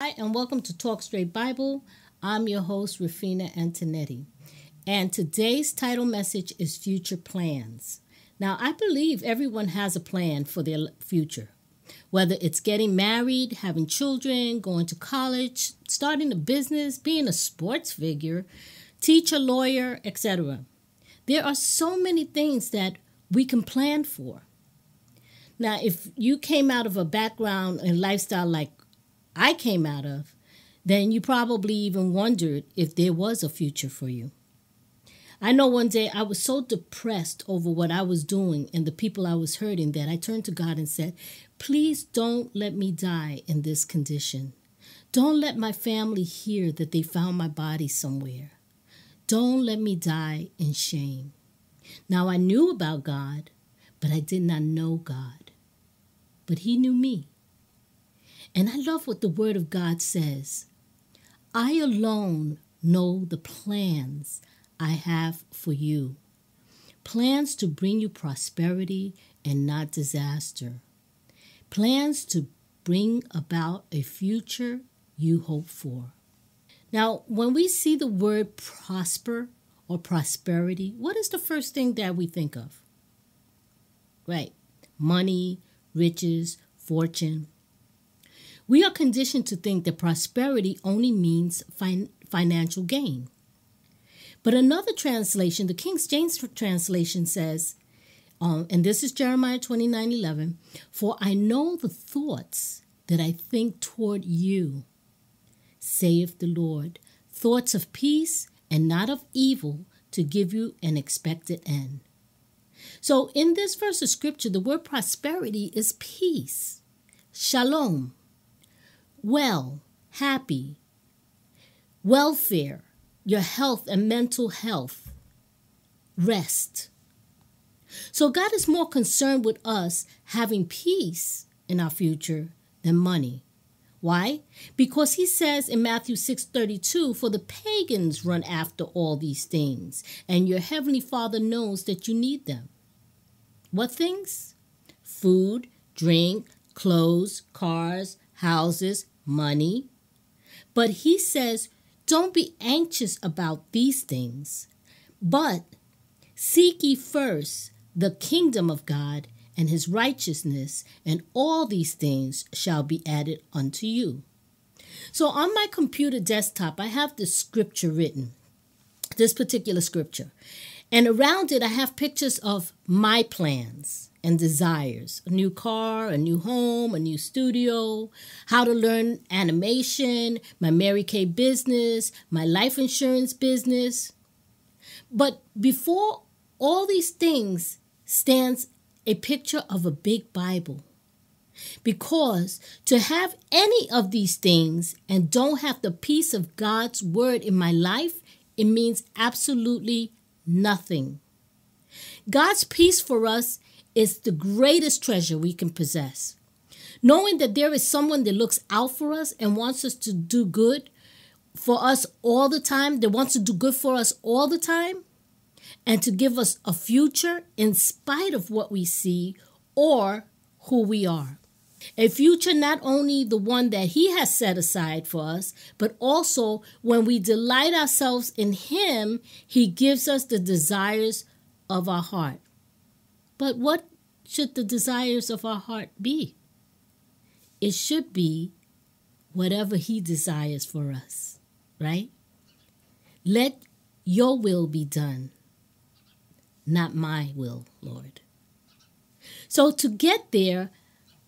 Hi, and welcome to Talk Straight Bible. I'm your host, Rafina Antonetti. And today's title message is Future Plans. Now, I believe everyone has a plan for their future, whether it's getting married, having children, going to college, starting a business, being a sports figure, teacher, lawyer, etc. There are so many things that we can plan for. Now, if you came out of a background and lifestyle like I came out of, then you probably even wondered if there was a future for you. I know one day I was so depressed over what I was doing and the people I was hurting that I turned to God and said, Please don't let me die in this condition. Don't let my family hear that they found my body somewhere. Don't let me die in shame. Now I knew about God, but I did not know God. But He knew me. And I love what the Word of God says I alone know the plans I have for you plans to bring you prosperity and not disaster, plans to bring about a future you hope for. Now, when we see the word prosper or prosperity, what is the first thing that we think of? Right, money, riches, fortune. We are conditioned to think that prosperity only means fin- financial gain. But another translation, the King James translation says, um, and this is Jeremiah 29 11, for I know the thoughts that I think toward you, saith the Lord, thoughts of peace and not of evil to give you an expected end. So in this verse of scripture, the word prosperity is peace, shalom, well, happy, welfare, your health and mental health, rest. So God is more concerned with us having peace in our future than money. Why? Because he says in Matthew 6:32, for the pagans run after all these things, and your heavenly Father knows that you need them. What things? Food, drink, clothes, cars, houses, money. But he says, don't be anxious about these things, but seek ye first the kingdom of God and his righteousness, and all these things shall be added unto you. So on my computer desktop, I have this scripture written, this particular scripture. And around it, I have pictures of my plans and desires a new car, a new home, a new studio, how to learn animation, my Mary Kay business, my life insurance business. But before all these things stands a picture of a big Bible. Because to have any of these things and don't have the peace of God's word in my life, it means absolutely nothing. God's peace for us is the greatest treasure we can possess. Knowing that there is someone that looks out for us and wants us to do good for us all the time, that wants to do good for us all the time, and to give us a future in spite of what we see or who we are. A future not only the one that He has set aside for us, but also when we delight ourselves in Him, He gives us the desires of our heart. But what should the desires of our heart be? It should be whatever He desires for us, right? Let your will be done, not my will, Lord. So to get there,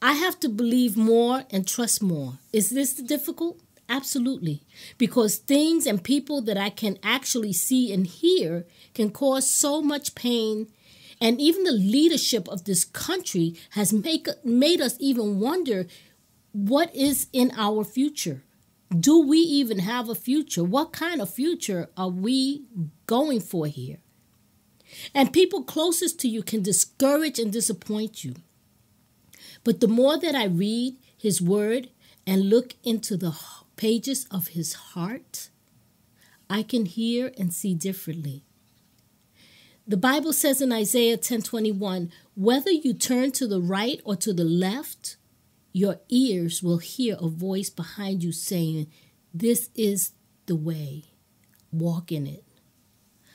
I have to believe more and trust more. Is this difficult? Absolutely. Because things and people that I can actually see and hear can cause so much pain and even the leadership of this country has make, made us even wonder what is in our future. Do we even have a future? What kind of future are we going for here? And people closest to you can discourage and disappoint you. But the more that I read his word and look into the pages of his heart, I can hear and see differently. The Bible says in Isaiah 10:21, whether you turn to the right or to the left, your ears will hear a voice behind you saying, This is the way, walk in it.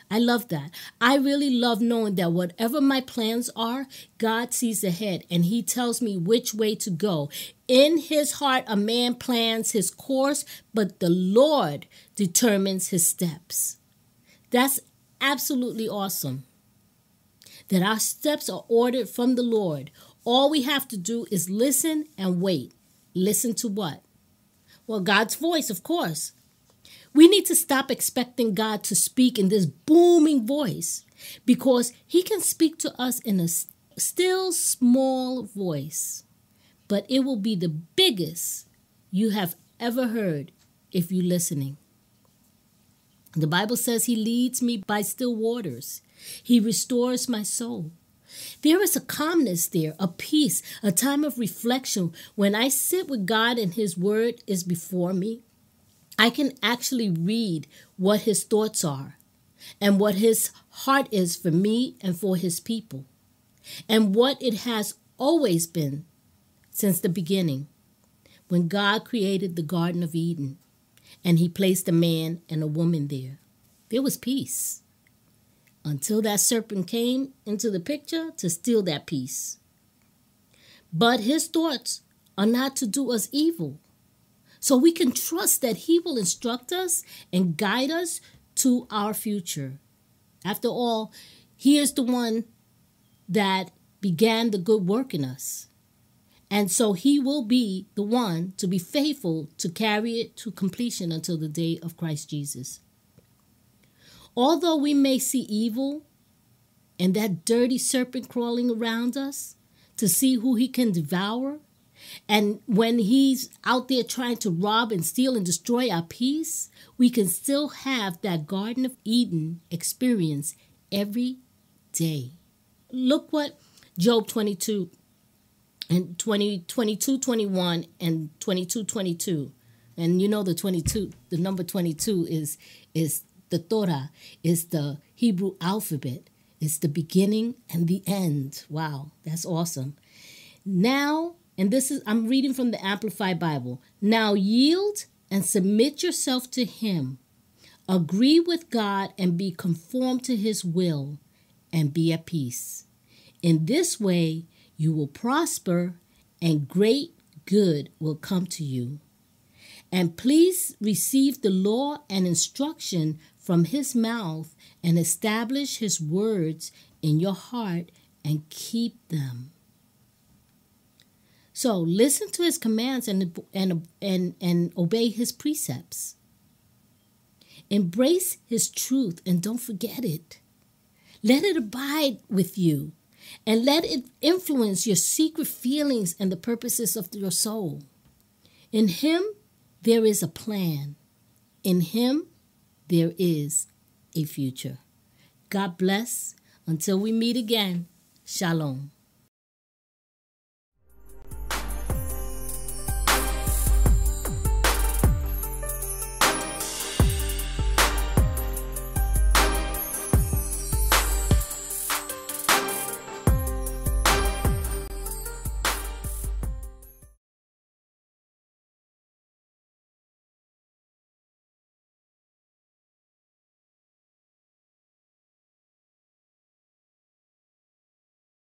I love that. I really love knowing that whatever my plans are, God sees ahead and He tells me which way to go. In His heart, a man plans his course, but the Lord determines his steps. That's absolutely awesome. That our steps are ordered from the Lord. All we have to do is listen and wait. Listen to what? Well, God's voice, of course. We need to stop expecting God to speak in this booming voice because He can speak to us in a still small voice, but it will be the biggest you have ever heard if you're listening. The Bible says He leads me by still waters, He restores my soul. There is a calmness there, a peace, a time of reflection when I sit with God and His Word is before me. I can actually read what his thoughts are and what his heart is for me and for his people, and what it has always been since the beginning when God created the Garden of Eden and he placed a man and a woman there. There was peace until that serpent came into the picture to steal that peace. But his thoughts are not to do us evil so we can trust that He will instruct us and guide us to our future. After all, He is the one that began the good work in us. And so He will be the one to be faithful to carry it to completion until the day of Christ Jesus. Although we may see evil and that dirty serpent crawling around us to see who he can devour, and when he's out there trying to rob and steal and destroy our peace, we can still have that Garden of Eden experience every day. Look what Job 22 and 20, 22, 21 and 22, 22. And you know the 22, the number 22 is is the Torah, is the Hebrew alphabet. It's the beginning and the end. Wow, that's awesome. Now and this is, I'm reading from the Amplified Bible. Now yield and submit yourself to Him. Agree with God and be conformed to His will and be at peace. In this way, you will prosper and great good will come to you. And please receive the law and instruction from his mouth and establish his words in your heart and keep them. So listen to his commands and, and, and, and obey his precepts. Embrace his truth and don't forget it. Let it abide with you and let it influence your secret feelings and the purposes of your soul. In him, there is a plan. In him, there is a future. God bless. Until we meet again, shalom.